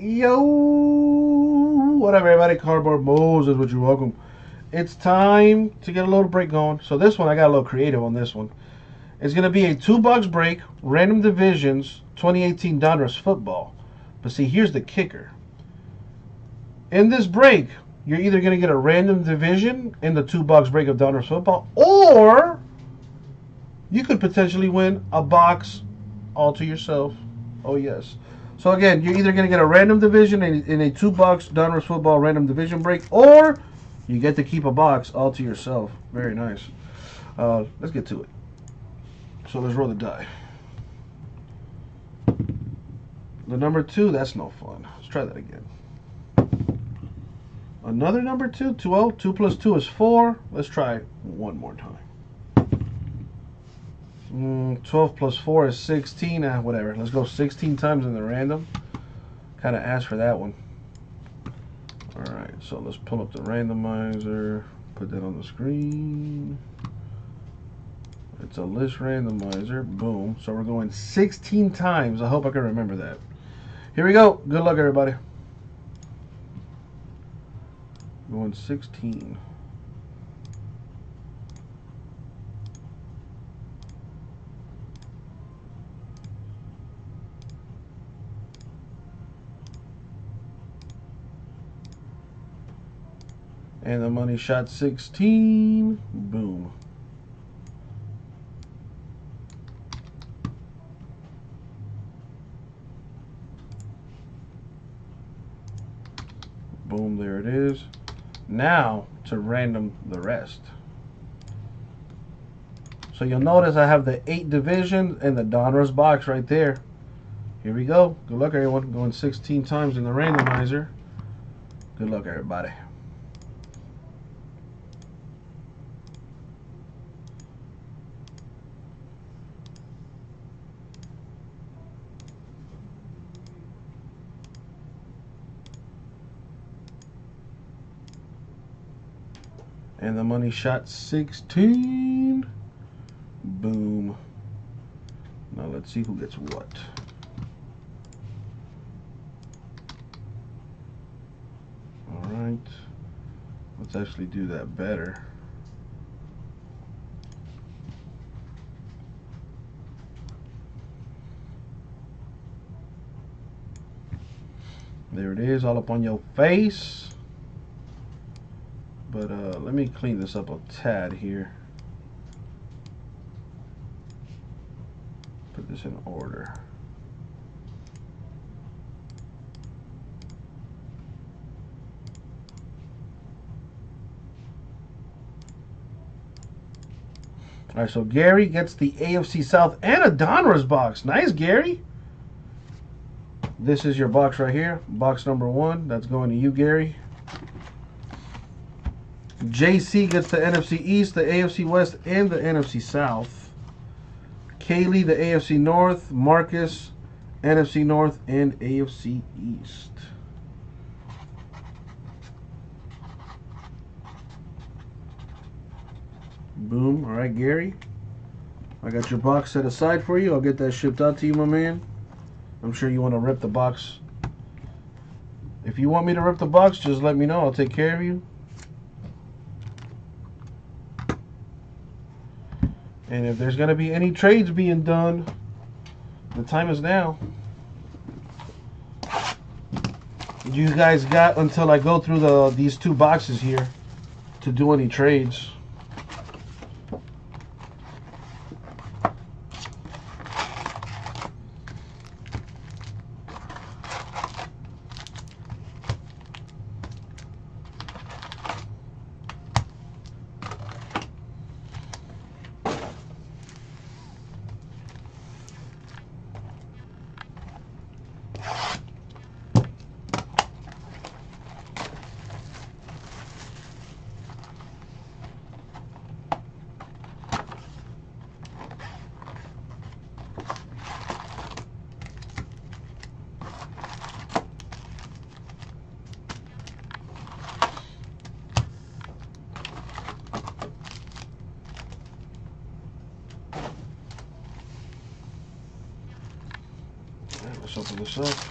Yo, what up, everybody? Cardboard Moses, would you welcome? It's time to get a little break going. So this one, I got a little creative on this one. It's going to be a two box break, random divisions, 2018 Donruss football. But see, here's the kicker. In this break, you're either going to get a random division in the two box break of Donruss football, or you could potentially win a box all to yourself. Oh, yes. So again, you're either going to get a random division in, in a two box Donruss football random division break, or you get to keep a box all to yourself. Very nice. Uh, let's get to it. So let's roll the die. The number two, that's no fun. Let's try that again. Another number two, 2 2 plus 2 is 4. Let's try one more time. Mm, 12 plus 4 is 16. Ah, whatever. Let's go 16 times in the random. Kind of asked for that one. Alright, so let's pull up the randomizer. Put that on the screen. It's a list randomizer. Boom. So we're going 16 times. I hope I can remember that. Here we go. Good luck, everybody. Going 16. And the money shot 16. Boom. Boom, there it is. Now to random the rest. So you'll notice I have the eight division and the Donruss box right there. Here we go. Good luck, everyone. Going 16 times in the randomizer. Good luck, everybody. And the money shot 16. Boom. Now let's see who gets what. Alright. Let's actually do that better. There it is, all up on your face. But uh, let me clean this up a tad here. Put this in order. All right, so Gary gets the AFC South and a Donruss box. Nice, Gary. This is your box right here. Box number one. That's going to you, Gary. JC gets the NFC East, the AFC West, and the NFC South. Kaylee, the AFC North. Marcus, NFC North and AFC East. Boom. All right, Gary. I got your box set aside for you. I'll get that shipped out to you, my man. I'm sure you want to rip the box. If you want me to rip the box, just let me know. I'll take care of you. And if there's going to be any trades being done, the time is now. You guys got until I go through the these two boxes here to do any trades. Let's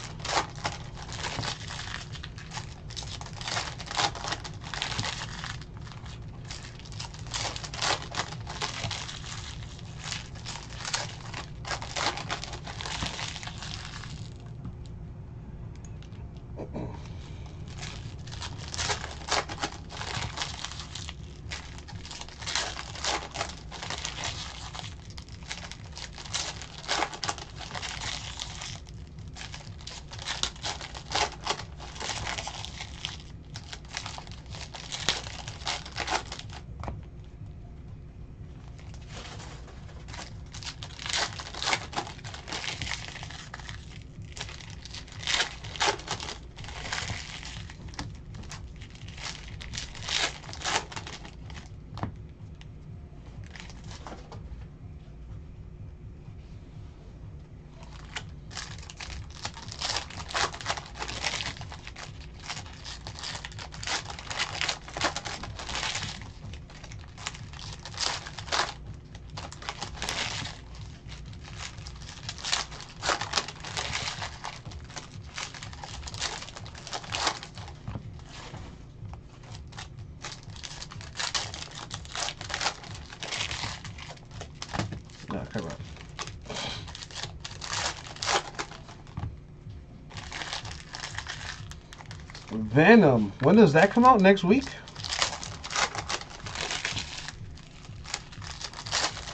Venom. When does that come out? Next week?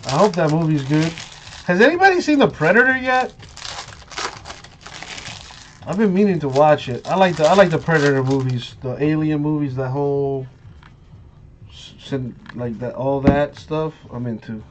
I hope that movie's good. Has anybody seen The Predator yet? I've been meaning to watch it. I like the I like the Predator movies, the Alien movies, that whole like that all that stuff. I'm into.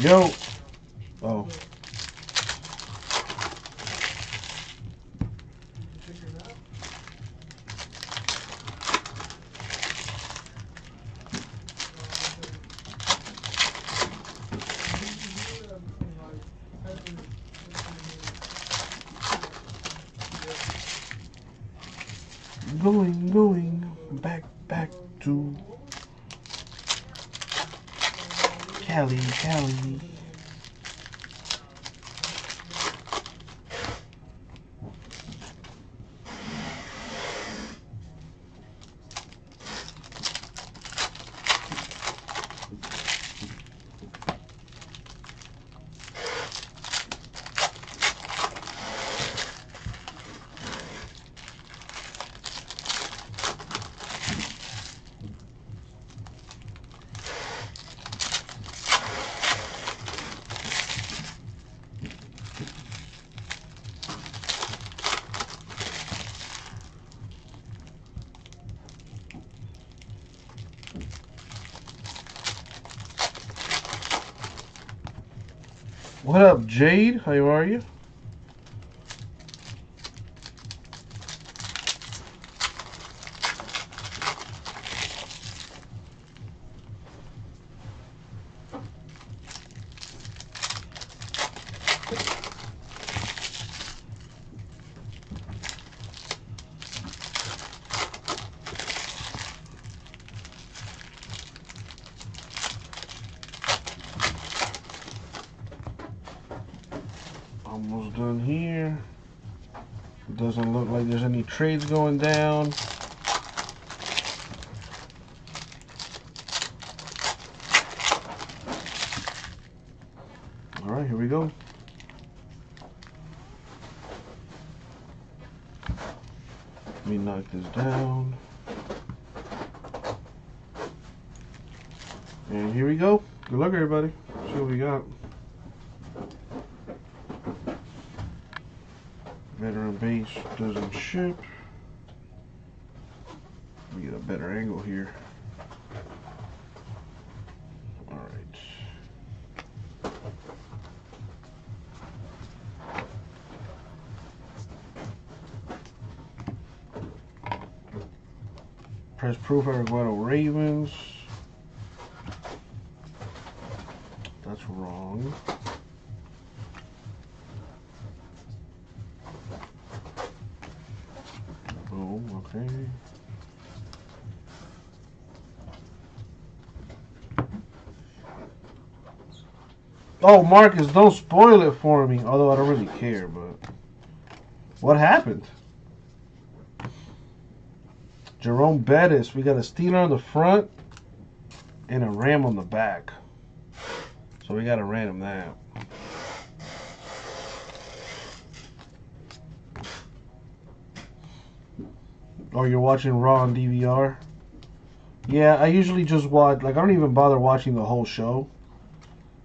Yo. Oh. Going, going back, back to Cali, Cali. What up, Jade? How are you? Doesn't look like there's any trades going down. All right, here we go. Let me knock this down. doesn't ship. Let me get a better angle here. Alright. Press profile Guado Ravens. Oh, Marcus, don't spoil it for me. Although I don't really care, but what happened? Jerome Bettis. We got a Steeler on the front and a Ram on the back. So we got to random that. Oh, you're watching Raw on DVR? Yeah, I usually just watch, like, I don't even bother watching the whole show.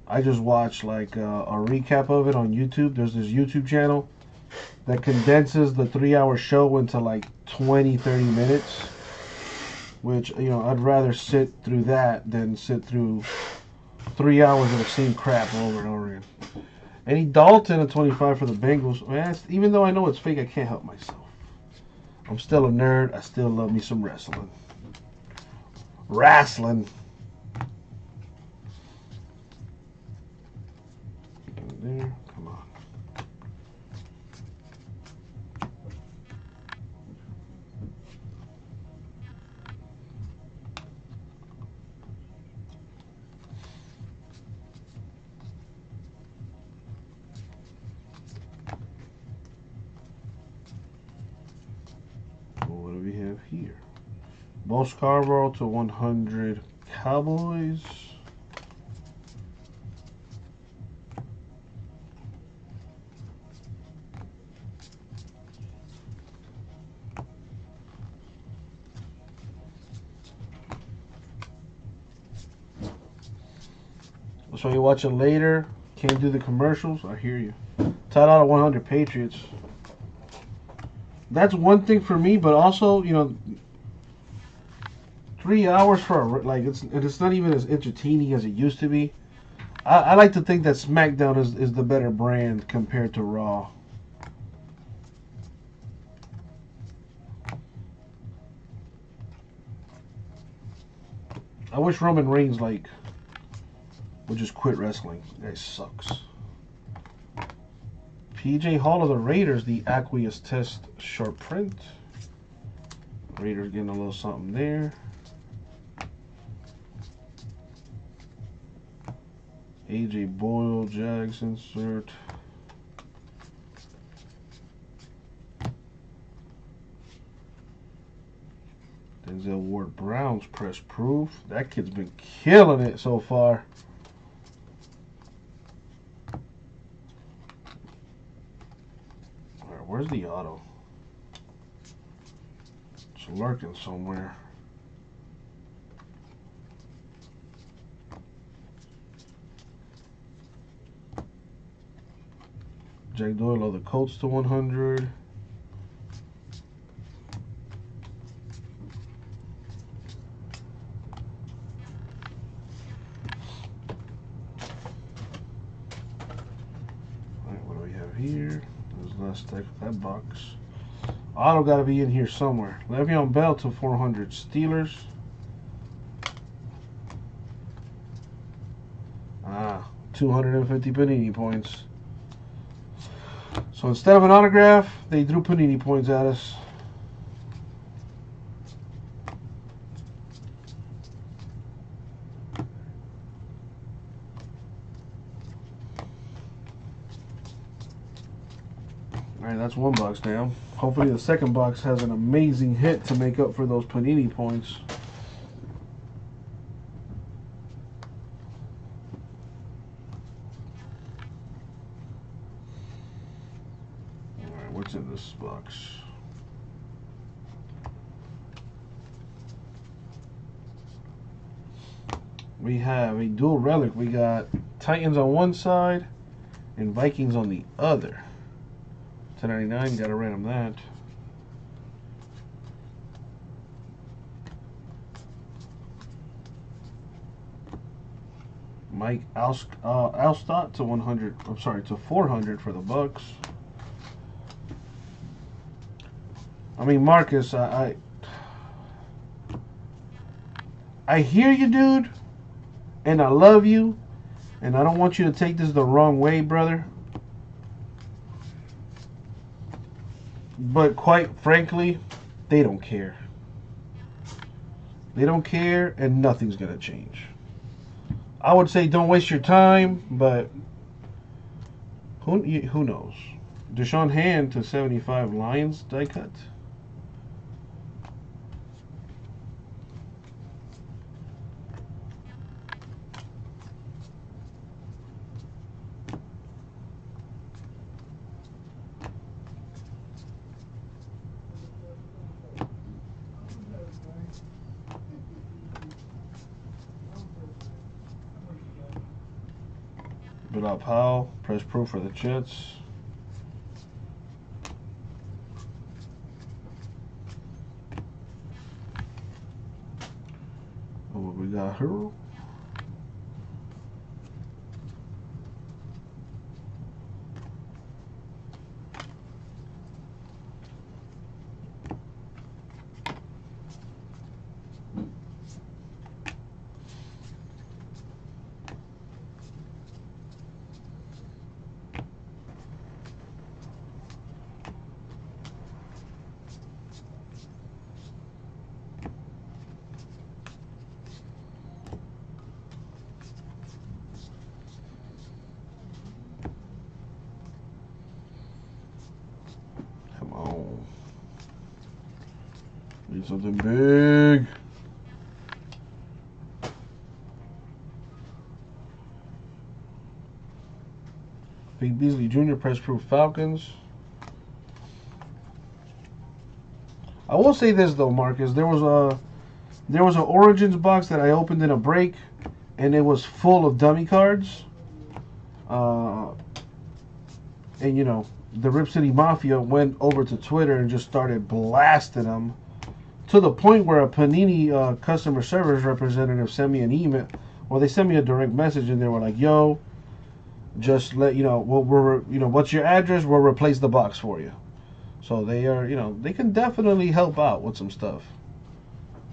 I just watch, like, uh, a recap of it on YouTube. There's this YouTube channel that condenses the three hour show into, like, 20, 30 minutes. Which, you know, I'd rather sit through that than sit through three hours of the same crap over and over again. Andy Dalton at 25 for the Bengals. Man, even though I know it's fake, I can't help myself. I'm still a nerd. I still love me some wrestling. Wrestling. Have here? Bo Scarborough to 100 Cowboys. So you watch it later. Can't do the commercials. I hear you. Tied out of 100 Patriots. That's one thing for me, but also you know, three hours for a like it's it's not even as entertaining as it used to be. I, I like to think that SmackDown is is the better brand compared to Raw. I wish Roman Reigns like would just quit wrestling. That sucks. PJ Hall of the Raiders, the Aqueous Test short print. Raiders getting a little something there. AJ Boyle, Jags insert. Denzel Ward Brown's press proof. That kid's been killing it so far. Alright, where's the auto? It's lurking somewhere. Jack Doyle of the Colts to 100. Alright, what do we have here? Stack of that box. Auto got to be in here somewhere. Le'Veon Bell to 400 Steelers. Ah, 250 Panini points. So instead of an autograph, they drew Panini points at us. Alright, that's one box down. Hopefully the second box has an amazing hit to make up for those Panini points. Alright, what's in this box? We have a dual relic. We got Titans on one side and Vikings on the other. 1099, gotta random that. Mike Alst, uh, Alstott to 100. I'm sorry, to 400 for the Bucs. I mean, Marcus, I, I I hear you, dude, and I love you, and I don't want you to take this the wrong way, brother. But quite frankly, they don't care. They don't care, and nothing's going to change. I would say don't waste your time, but who who knows? Da'Shawn Hand to 75 Lions die cut. Bilal Press proof for the Jets. Oh, we got her. Something big. Vic Beasley Jr. Press Proof Falcons. I will say this though, Marcus. There was a there was an Origins box that I opened in a break, and it was full of dummy cards. Uh, and you know, the Rip City Mafia went over to Twitter and just started blasting them to the point where a Panini uh, customer service representative sent me an email, or they sent me a direct message, and they were like, "Yo, just let you know, we'll, we're you know, what's your address? We'll replace the box for you." So they are, you know, they can definitely help out with some stuff.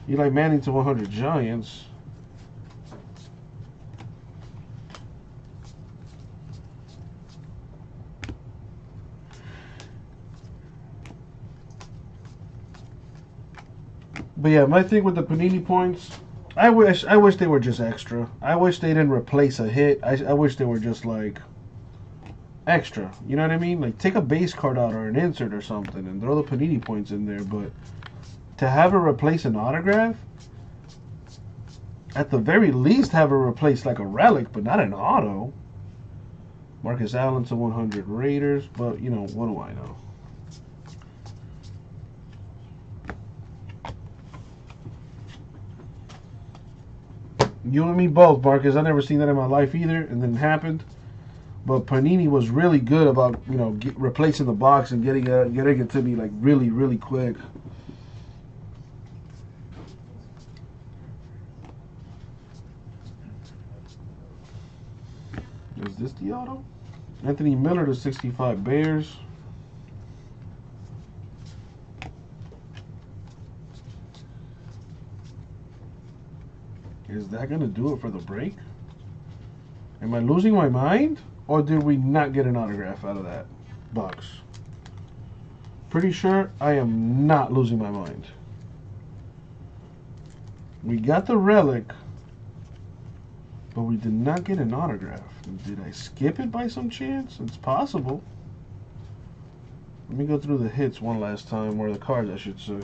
Eli Manning to 100 Giants. But yeah, my thing with the Panini points, I wish I wish they were just extra. I wish they didn't replace a hit. I, I wish they were just like extra. You know what I mean? Like take a base card out or an insert or something and throw the Panini points in there. But to have it replace an autograph, at the very least have it replace like a relic, but not an auto. Marcus Allen to 100 Raiders, but you know what do I know? You and me both, Marcus. I never seen that in my life either, and then it happened. But Panini was really good about you know get, replacing the box and getting it, getting it to me like really really quick. Is this the auto? Anthony Miller to 65 Bears. Is that going to do it for the break? Am I losing my mind? Or did we not get an autograph out of that box? Pretty sure I am not losing my mind. We got the relic, but we did not get an autograph. Did I skip it by some chance? It's possible. Let me go through the hits one last time, or the cards, I should say.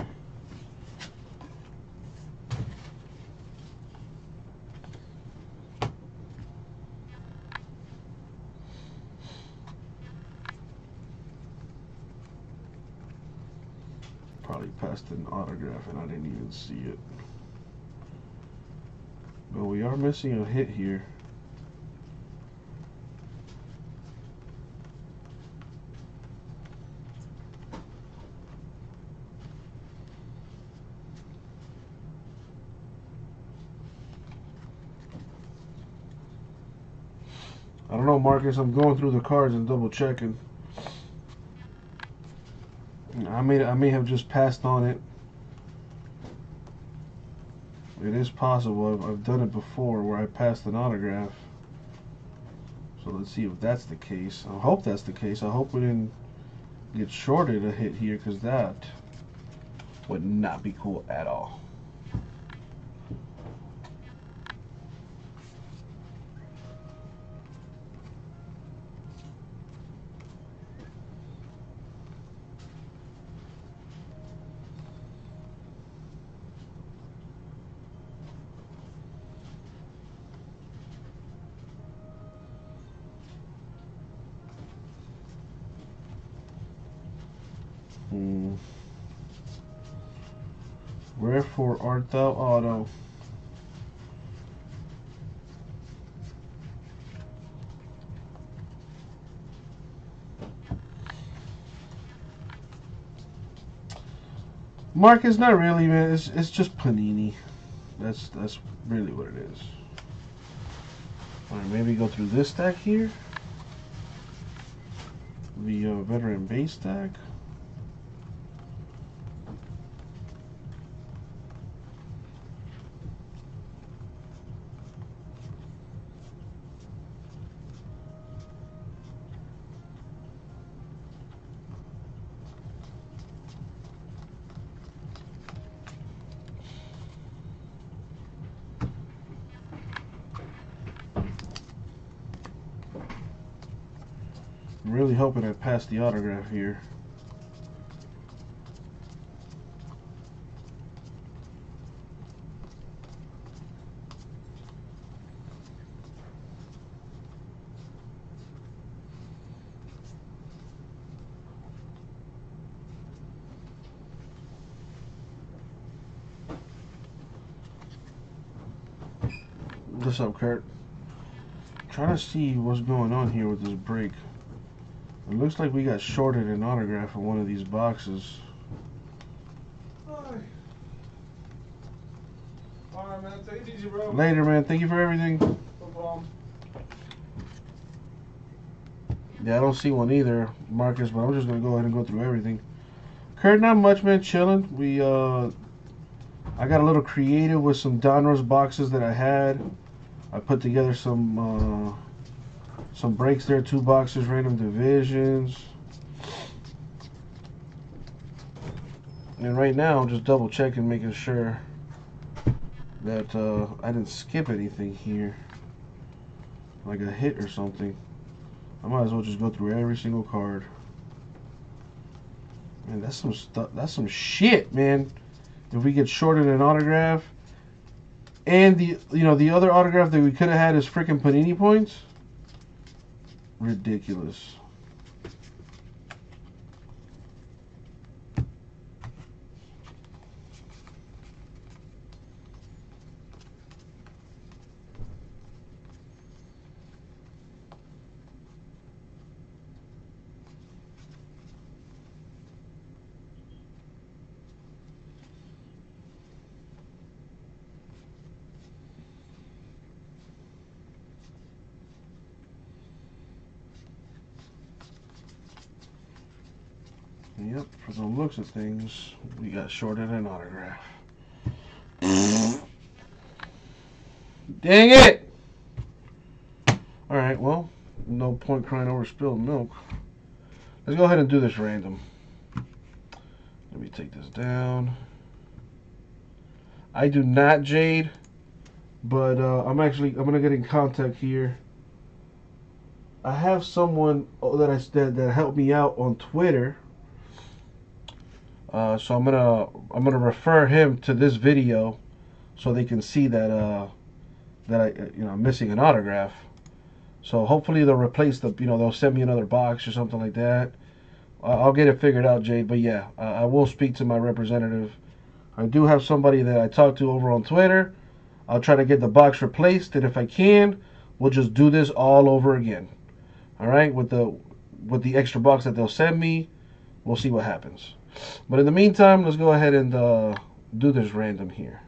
An autograph and I didn't even see it. But we are missing a hit here. I don't know, Marcus. I'm going through the cards and double checking. I may I may have just passed on it. it is possible. I've, I've done it before where I passed an autograph. So let's see if that's the case. I hope that's the case. I hope we didn't get shorted a hit here because that would not be cool at all. Art thou auto? Marcus, not really, man. It's it's just Panini. That's that's really what it is. All right, maybe go through this stack here. The uh, veteran base stack. Hoping I pass the autograph here. What's up, Kurt? Trying to see what's going on here with this break. It looks like we got shorted an autograph in one of these boxes. Alright, man. Take it easy, bro. Later, man. Thank you for everything. No problem. Yeah, I don't see one either, Marcus, but I'm just gonna go ahead and go through everything. Kurt, not much, man. Chilling. We, uh, I got a little creative with some Donruss boxes that I had. I put together some, uh, some breaks there, two boxes, random divisions. And right now, I'm just double checking, making sure that uh, I didn't skip anything here, like a hit or something. I might as well just go through every single card. Man, that's some stuff. That's some shit, man. If we get shorted an autograph, and the you know the other autograph that we could have had is freaking Panini points. Ridiculous. Of things, we got shorted an autograph. Dang it! Alright, well, no point crying over spilled milk. Let's go ahead and do this random. Let me take this down. I do not Jade, but uh, I'm actually I'm gonna get in contact here. I have someone oh, that I that helped me out on Twitter. Uh, so I'm gonna I'm gonna refer him to this video, so they can see that uh, that I you know I'm missing an autograph. So hopefully they'll replace the you know they'll send me another box or something like that. I'll get it figured out, Jade. But yeah, I will speak to my representative. I do have somebody that I talked to over on Twitter. I'll try to get the box replaced, and if I can, we'll just do this all over again. All right, with the with the extra box that they'll send me, we'll see what happens. But in the meantime, let's go ahead and uh, do this random here.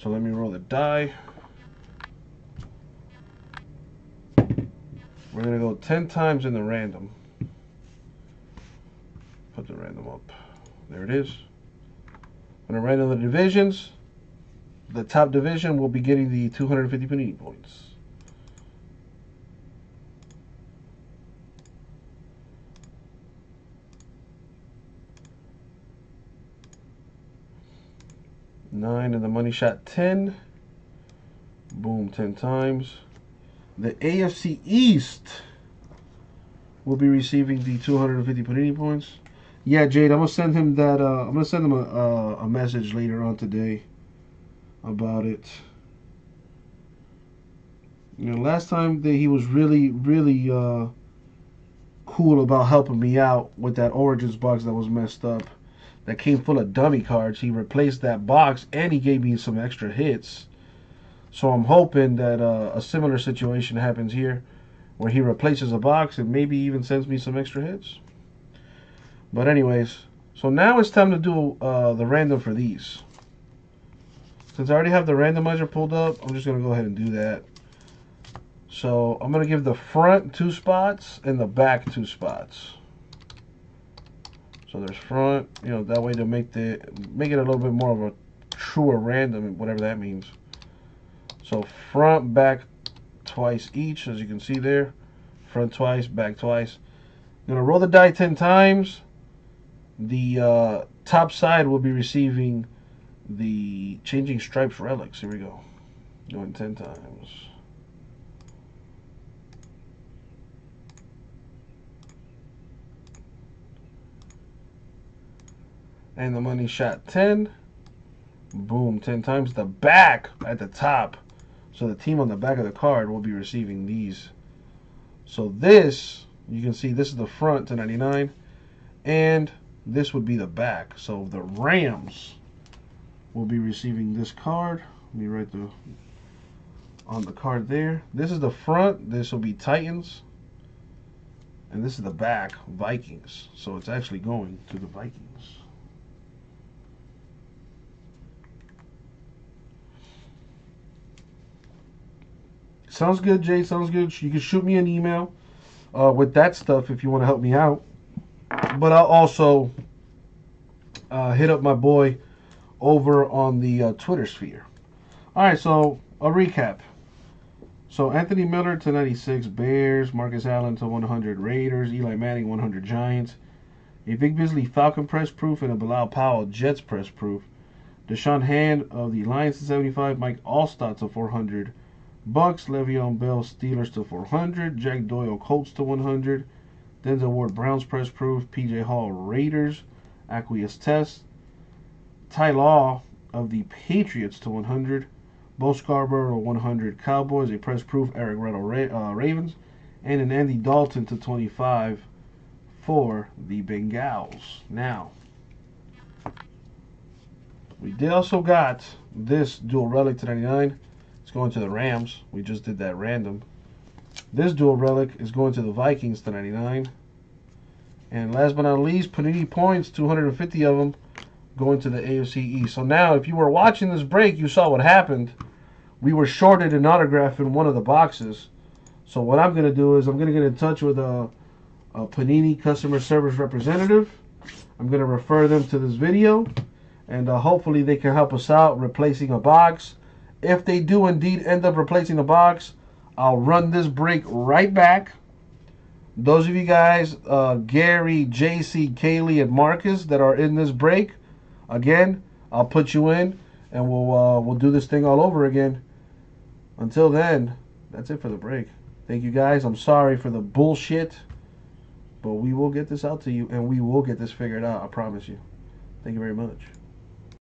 So let me roll the die. We're going to go 10 times in the random. Put the random. Up. There it is. When I random the divisions, the top division will be getting the 250 Panini points. Nine and the money shot 10. Boom, 10 times. The AFC East will be receiving the 250 Panini points. Yeah, Jade, I'm gonna send him that. Uh, I'm gonna send him a, a, a message later on today about it. You know, last time that he was really, really uh, cool about helping me out with that Origins box that was messed up, that came full of dummy cards. He replaced that box and he gave me some extra hits. So I'm hoping that uh, a similar situation happens here, where he replaces a box and maybe even sends me some extra hits. But anyways, so now it's time to do uh, the random for these. Since I already have the randomizer pulled up, I'm just going to go ahead and do that. So I'm going to give the front two spots and the back two spots. So there's front, you know, that way to make the make it a little bit more of a truer random, whatever that means. So front, back twice each, as you can see there. Front twice, back twice. I'm to roll the die 10 times. The uh, top side will be receiving the Changing Stripes relics. Here we go. Going 10 times. And the money shot 10. Boom, 10 times. The back at the top. So the team on the back of the card will be receiving these. So this, you can see this is the front to 99. And this would be the back. So the Rams will be receiving this card. Let me write the on the card there. This is the front. This will be Titans. And this is the back, Vikings. So it's actually going to the Vikings. Sounds good, Jay. Sounds good. You can shoot me an email uh, with that stuff if you want to help me out. But I'll also uh, hit up my boy over on the uh, Twitter sphere. All right, so a recap. So Anthony Miller to 96 Bears, Marcus Allen to 100 Raiders, Eli Manning 100 Giants, a Vic Beasley Falcon press proof, and a Bilal Powell Jets press proof. Da'Shawn Hand of the Lions to 75, Mike Alstott to 400, Bucs, Le'Veon Bell Steelers to 400, Jack Doyle Colts to 100, Denzel Ward Browns press proof, PJ Hall Raiders, Aqueous Test, Ty Law of the Patriots to 100. Bo Scarborough 100 Cowboys, a press proof Eric Weddle Ra- uh, Ravens, and an Andy Dalton to 25 for the Bengals. Now, we also got this dual relic to 99. Going to the Rams. We just did that random. This dual relic is going to the Vikings to 99. And last but not least, Panini points, 250 of them going to the AFC East. So now, if you were watching this break, you saw what happened. We were shorted an autograph in one of the boxes. So what I'm going to do is I'm going to get in touch with a, a Panini customer service representative. I'm going to refer them to this video, and uh, hopefully they can help us out replacing a box. If they do indeed end up replacing the box, I'll run this break right back. Those of you guys, uh, Gary, JC, Kaylee, and Marcus that are in this break, Again, I'll put you in, and we'll uh, we'll do this thing all over again. Until then, that's it for the break. Thank you guys. I'm sorry for the bullshit, but we will get this out to you, and we will get this figured out. I promise you. Thank you very much.